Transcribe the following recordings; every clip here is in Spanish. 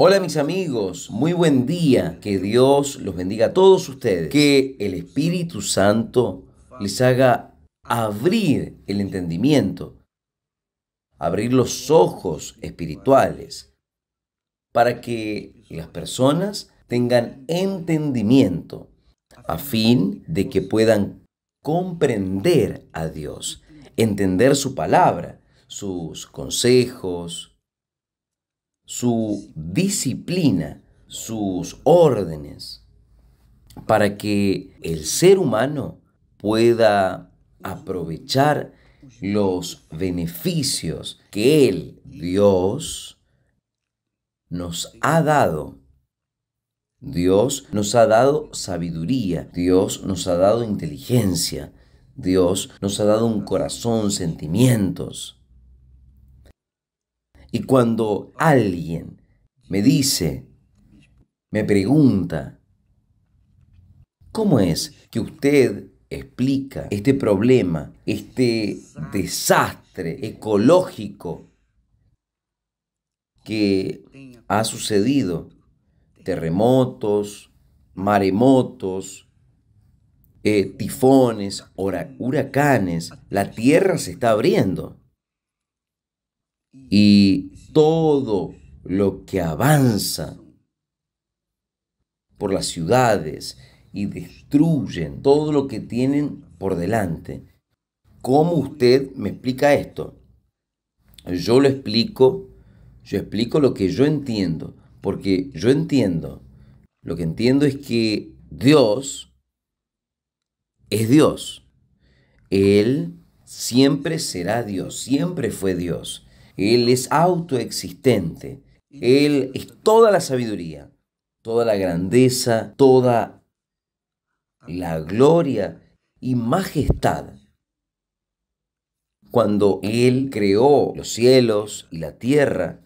Hola mis amigos, muy buen día. Que Dios los bendiga a todos ustedes. Que el Espíritu Santo les haga abrir el entendimiento, abrir los ojos espirituales, para que las personas tengan entendimiento, a fin de que puedan comprender a Dios, entender su palabra, sus consejos, su disciplina, sus órdenes, para que el ser humano pueda aprovechar los beneficios que Él, Dios, nos ha dado. Dios nos ha dado sabiduría, Dios nos ha dado inteligencia, Dios nos ha dado un corazón, sentimientos. Y cuando alguien me dice, me pregunta, ¿cómo es que usted explica este problema, este desastre ecológico que ha sucedido? Terremotos, maremotos, eh, tifones, huracanes, la tierra se está abriendo y todo lo que avanza por las ciudades y destruyen todo lo que tienen por delante. ¿Cómo usted me explica esto? Yo lo explico, yo explico lo que yo entiendo, porque yo entiendo, lo que entiendo es que Dios es Dios. Él siempre será Dios, siempre fue Dios. Él es autoexistente. Él es toda la sabiduría, toda la grandeza, toda la gloria y majestad. Cuando Él creó los cielos y la tierra,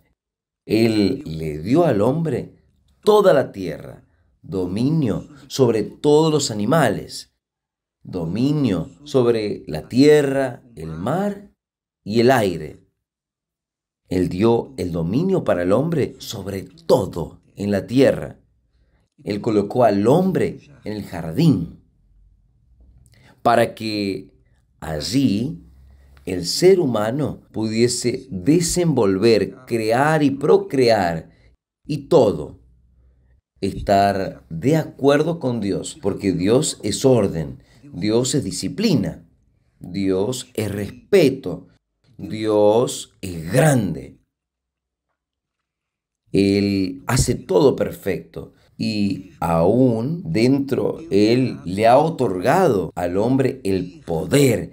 Él le dio al hombre toda la tierra, dominio sobre todos los animales, dominio sobre la tierra, el mar y el aire. Él dio el dominio para el hombre sobre todo en la tierra. Él colocó al hombre en el jardín para que allí el ser humano pudiese desenvolver, crear y procrear y todo estar de acuerdo con Dios, porque Dios es orden, Dios es disciplina, Dios es respeto, Dios es grande. Él hace todo perfecto y aún dentro Él le ha otorgado al hombre el poder,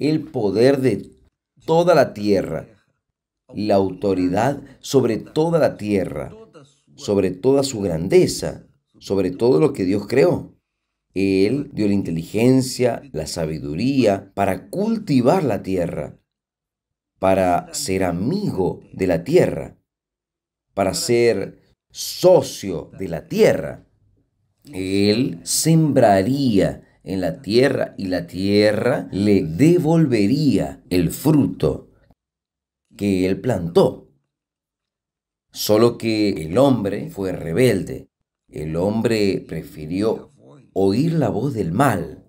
el poder de toda la tierra, la autoridad sobre toda la tierra, sobre toda su grandeza, sobre todo lo que Dios creó. Él dio la inteligencia, la sabiduría para cultivar la tierra, para ser amigo de la tierra, para ser socio de la tierra. Él sembraría en la tierra y la tierra le devolvería el fruto que él plantó. Solo que el hombre fue rebelde. El hombre prefirió oír la voz del mal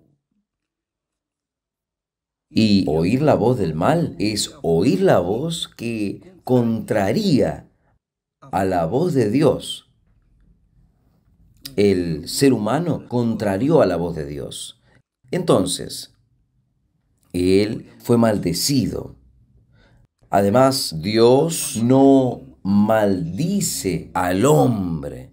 y oír la voz del mal es oír la voz que contraría a la voz de Dios. El ser humano contrarió a la voz de Dios. Entonces, él fue maldecido. Además, Dios no maldice al hombre,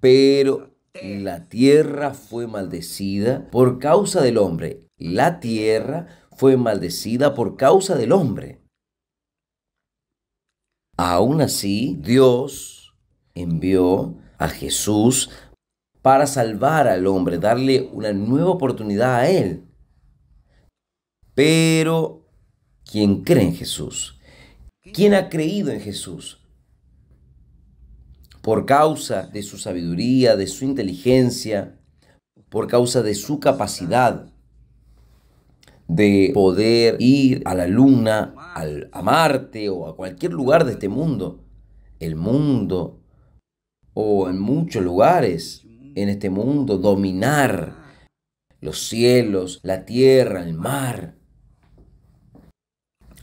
pero la tierra fue maldecida por causa del hombre. La tierra fue maldecida por causa del hombre. Aún así, Dios envió a Jesús para salvar al hombre, darle una nueva oportunidad a él. Pero, ¿quién cree en Jesús? ¿Quién ha creído en Jesús? Por causa de su sabiduría, de su inteligencia, por causa de su capacidad de poder ir a la luna, al, a Marte o a cualquier lugar de este mundo. El mundo o en muchos lugares en este mundo dominar los cielos, la tierra, el mar.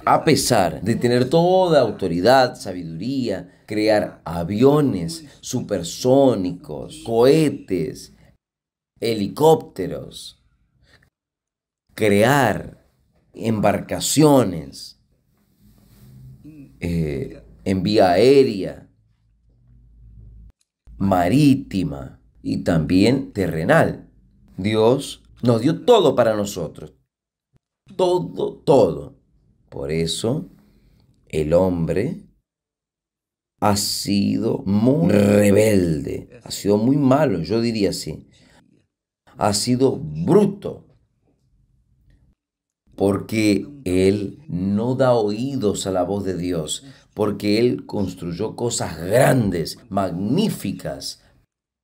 A pesar de tener toda autoridad, sabiduría, crear aviones supersónicos, cohetes, helicópteros, crear embarcaciones eh, en vía aérea, marítima y también terrenal. Dios nos dio todo para nosotros. Todo, todo. Por eso el hombre ha sido muy rebelde, ha sido muy malo, yo diría así. Ha sido bruto, porque él no da oídos a la voz de Dios, porque él construyó cosas grandes, magníficas,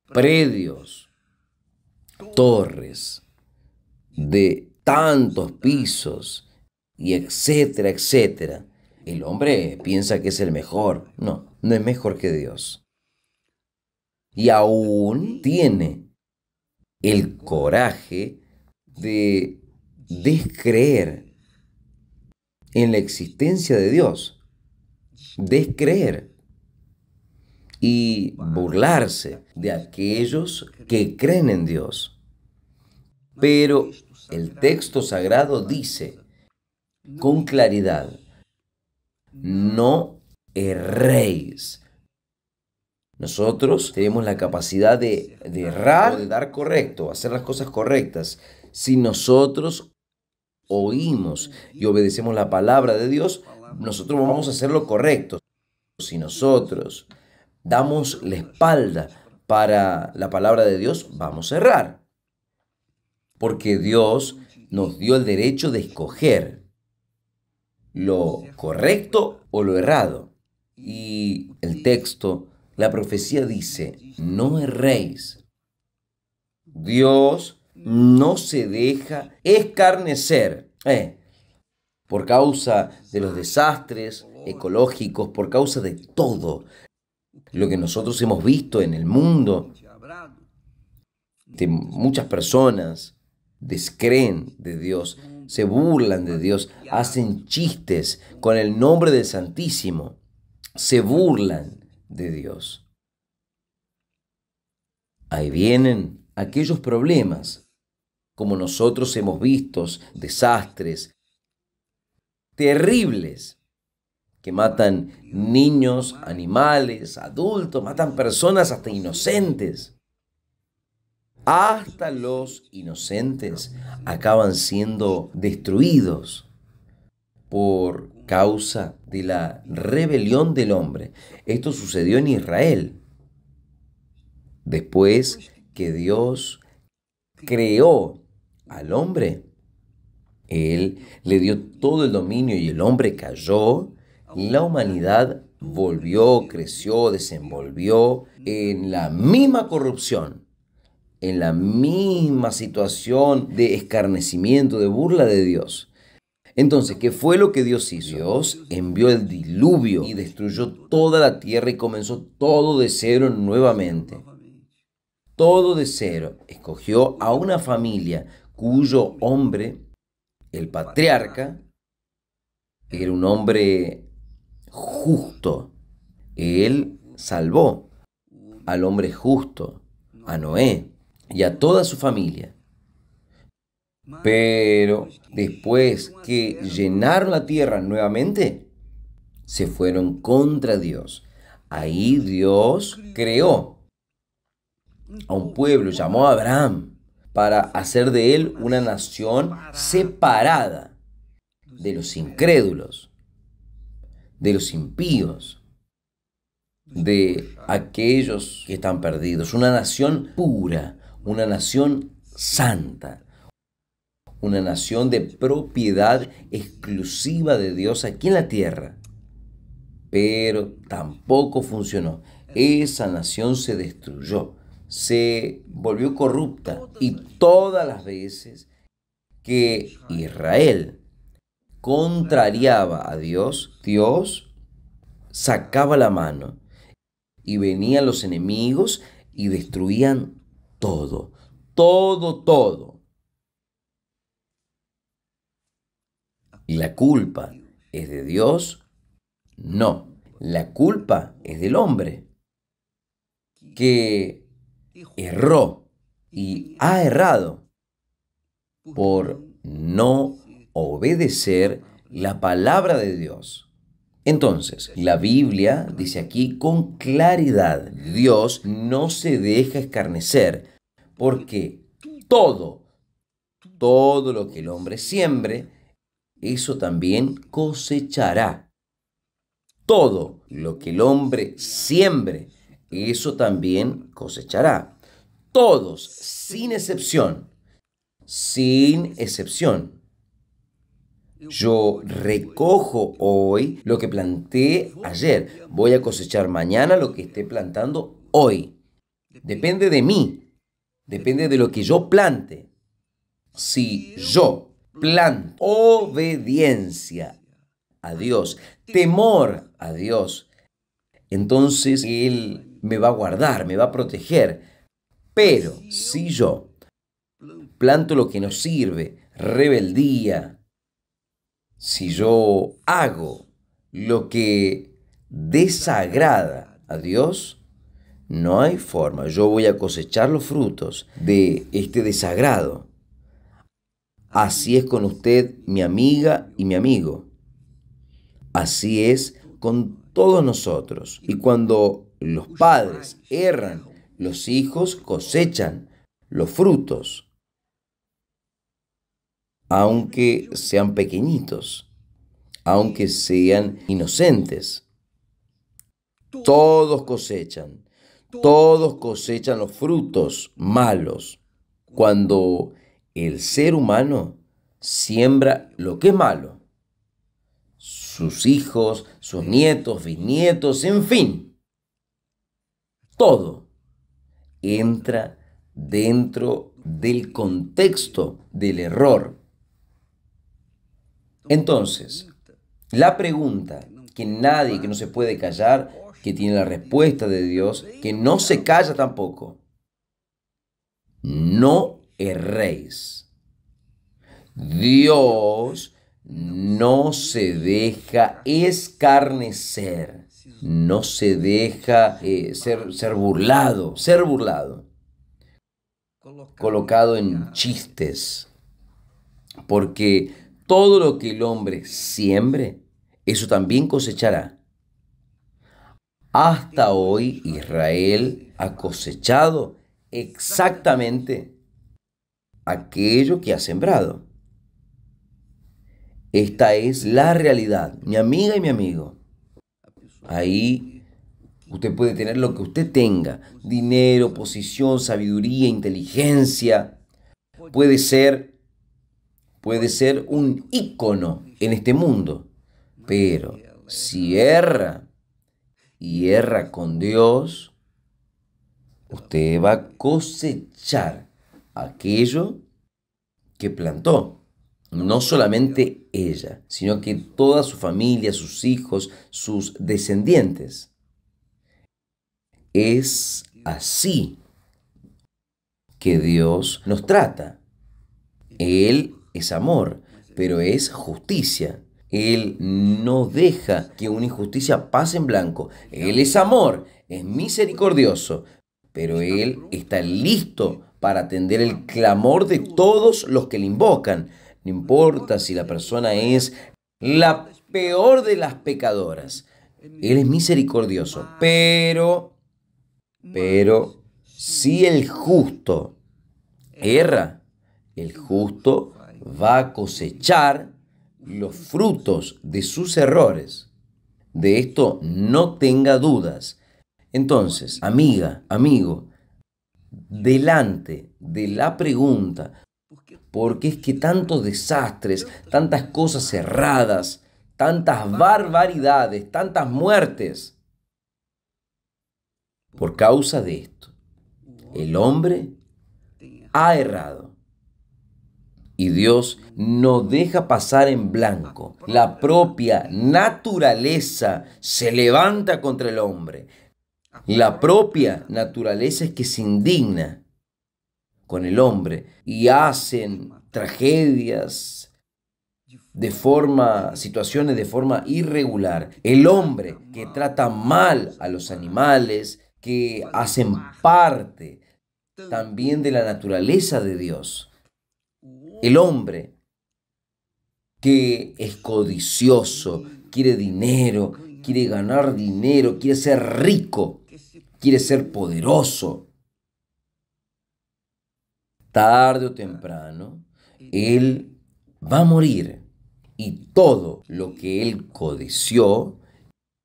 predios, torres de tantos pisos y etcétera, etcétera. El hombre piensa que es el mejor. No, no es mejor que Dios. Y aún tiene el coraje de descreer en la existencia de Dios. Descreer y burlarse de aquellos que creen en Dios. Pero el texto sagrado dice con claridad, no erréis. Nosotros tenemos la capacidad de, errar, de dar correcto, hacer las cosas correctas. Si nosotros oímos y obedecemos la palabra de Dios, nosotros vamos a hacer lo correcto. Si nosotros damos la espalda para la palabra de Dios, vamos a errar. Porque Dios nos dio el derecho de escoger lo correcto o lo errado. Y el texto, la profecía dice, no erréis. Dios no se deja escarnecer. Eh, por causa de los desastres ecológicos, por causa de todo lo que nosotros hemos visto en el mundo, de muchas personas descreen de Dios, se burlan de Dios, hacen chistes con el nombre del Santísimo, se burlan de Dios. Ahí vienen aquellos problemas, como nosotros hemos visto, desastres terribles, que matan niños, animales, adultos, matan personas hasta inocentes hasta los inocentes acaban siendo destruidos por causa de la rebelión del hombre. Esto sucedió en Israel. Después que Dios creó al hombre, Él le dio todo el dominio y el hombre cayó, la humanidad volvió, creció, desenvolvió en la misma corrupción en la misma situación de escarnecimiento, de burla de Dios. Entonces, ¿qué fue lo que Dios hizo? Dios envió el diluvio y destruyó toda la tierra y comenzó todo de cero nuevamente. Todo de cero. Escogió a una familia cuyo hombre, el patriarca, era un hombre justo. Él salvó al hombre justo, a Noé y a toda su familia. Pero después que llenaron la tierra nuevamente, se fueron contra Dios. Ahí Dios creó a un pueblo, llamó a Abraham para hacer de él una nación separada de los incrédulos, de los impíos, de aquellos que están perdidos, una nación pura, una nación santa, una nación de propiedad exclusiva de Dios aquí en la tierra. Pero tampoco funcionó. Esa nación se destruyó, se volvió corrupta y todas las veces que Israel contrariaba a Dios, Dios sacaba la mano y venían los enemigos y destruían todo, todo, todo. ¿Y la culpa es de Dios? No, la culpa es del hombre que erró y ha errado por no obedecer la palabra de Dios. Entonces, la Biblia dice aquí con claridad, Dios no se deja escarnecer, porque todo, todo lo que el hombre siembre, eso también cosechará. Todo lo que el hombre siembre, eso también cosechará. Todos, sin excepción, sin excepción. Yo recojo hoy lo que planté ayer. Voy a cosechar mañana lo que esté plantando hoy. Depende de mí. Depende de lo que yo plante. Si yo planto obediencia a Dios, temor a Dios, entonces Él me va a guardar, me va a proteger. Pero si yo planto lo que no sirve, rebeldía, si yo hago lo que desagrada a Dios, no hay forma. Yo voy a cosechar los frutos de este desagrado. Así es con usted, mi amiga y mi amigo. Así es con todos nosotros. Y cuando los padres erran, los hijos cosechan los frutos aunque sean pequeñitos, aunque sean inocentes. Todos cosechan, todos cosechan los frutos malos cuando el ser humano siembra lo que es malo. Sus hijos, sus nietos, bisnietos, en fin. Todo entra dentro del contexto del error entonces, la pregunta que nadie, que no se puede callar, que tiene la respuesta de Dios, que no se calla tampoco. No erréis. Dios no se deja escarnecer, no se deja eh, ser, ser burlado, ser burlado, colocado en chistes, porque todo lo que el hombre siembre, eso también cosechará. Hasta hoy Israel ha cosechado exactamente aquello que ha sembrado. Esta es la realidad, mi amiga y mi amigo. Ahí usted puede tener lo que usted tenga, dinero, posición, sabiduría, inteligencia. Puede ser puede ser un ícono en este mundo, pero si erra y erra con Dios, usted va a cosechar aquello que plantó. No solamente ella, sino que toda su familia, sus hijos, sus descendientes. Es así que Dios nos trata. Él es amor, pero es justicia. Él no deja que una injusticia pase en blanco. Él es amor, es misericordioso, pero Él está listo para atender el clamor de todos los que le invocan. No importa si la persona es la peor de las pecadoras. Él es misericordioso, pero, pero, si el justo erra, el justo va a cosechar los frutos de sus errores. De esto no tenga dudas. Entonces, amiga, amigo, delante de la pregunta, ¿por qué es que tantos desastres, tantas cosas cerradas, tantas barbaridades, tantas muertes? Por causa de esto, el hombre ha errado. Y Dios no deja pasar en blanco. La propia naturaleza se levanta contra el hombre. La propia naturaleza es que se indigna con el hombre y hacen tragedias de forma, situaciones de forma irregular. El hombre que trata mal a los animales, que hacen parte también de la naturaleza de Dios. El hombre que es codicioso, quiere dinero, quiere ganar dinero, quiere ser rico, quiere ser poderoso. Tarde o temprano, él va a morir y todo lo que él codició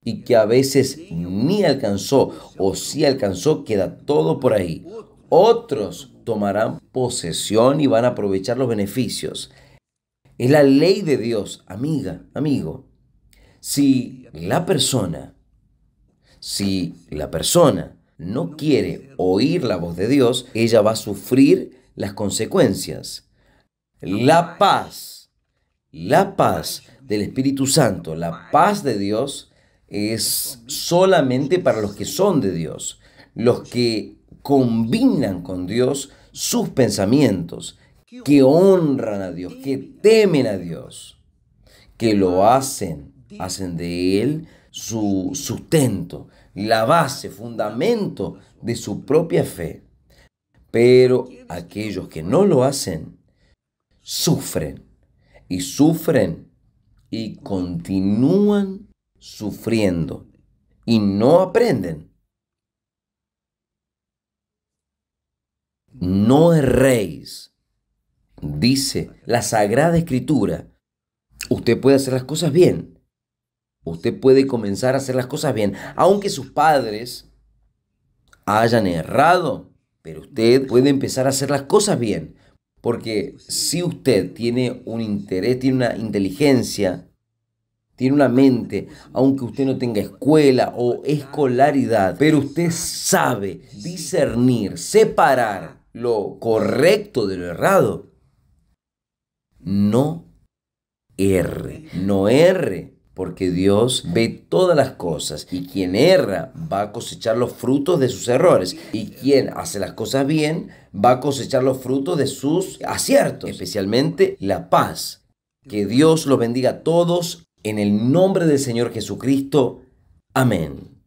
y que a veces ni alcanzó o si alcanzó, queda todo por ahí. Otros tomarán posesión y van a aprovechar los beneficios. Es la ley de Dios, amiga, amigo. Si la persona, si la persona no quiere oír la voz de Dios, ella va a sufrir las consecuencias. La paz, la paz del Espíritu Santo, la paz de Dios es solamente para los que son de Dios, los que combinan con Dios sus pensamientos, que honran a Dios, que temen a Dios, que lo hacen, hacen de Él su sustento, la base, fundamento de su propia fe. Pero aquellos que no lo hacen, sufren y sufren y continúan sufriendo y no aprenden. No erréis dice la Sagrada Escritura, usted puede hacer las cosas bien. Usted puede comenzar a hacer las cosas bien, aunque sus padres hayan errado, pero usted puede empezar a hacer las cosas bien. Porque si usted tiene un interés, tiene una inteligencia, tiene una mente, aunque usted no tenga escuela o escolaridad, pero usted sabe discernir, separar lo correcto de lo errado, no erre, no erre, porque Dios ve todas las cosas y quien erra va a cosechar los frutos de sus errores y quien hace las cosas bien va a cosechar los frutos de sus aciertos, especialmente la paz. Que Dios los bendiga a todos en el nombre del Señor Jesucristo. Amén.